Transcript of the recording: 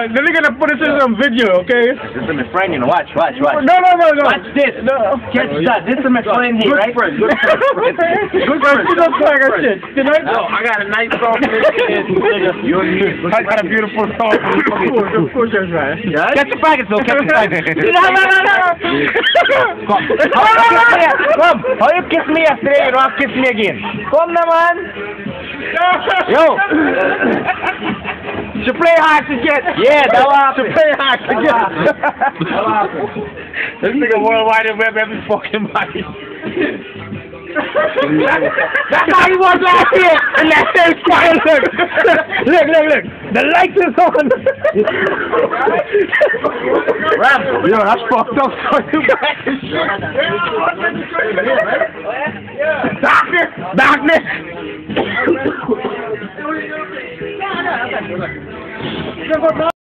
Then Let me get to put this in some video, okay? This is my friend, you know. Watch, watch, watch. No, no, no, no. Watch this. No. Catch oh, that. This is my friend here, good right? Friend, good friend. Good friend. Good friend. Good friend. Good friend. Good friend. No, I got a nice song for this kid. You and me. I got a beautiful song. of course, of course, that's right. Yeah? Catch the faggots, though. Catch the faggots. no, no, no, no. Come. Come. Hurry up, kiss me yesterday. You don't have to kiss me again. Come, man. Yo. To play hard to get. Yeah, that option. To play hard to get. That option. This nigga worldwide and web every fucking body. that's how he was last year in that same squad. Look, look, look, look. The lights is on. Ram, yo, that's fucked up. you guys. Darkness, darkness. Trzeba